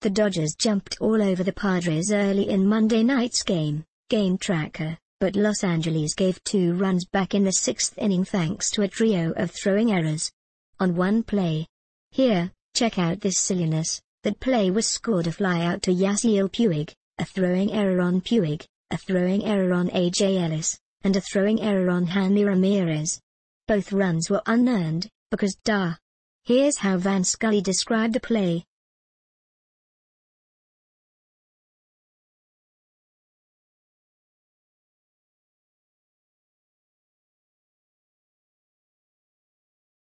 The Dodgers jumped all over the Padres early in Monday night's game, game tracker, but Los Angeles gave two runs back in the sixth inning thanks to a trio of throwing errors. On one play. Here, check out this silliness. That play was scored a flyout to Yasiel Puig, a throwing error on Puig, a throwing error on A.J. Ellis, and a throwing error on Hanley Ramirez. Both runs were unearned, because duh. Here's how Vin Scully described the play.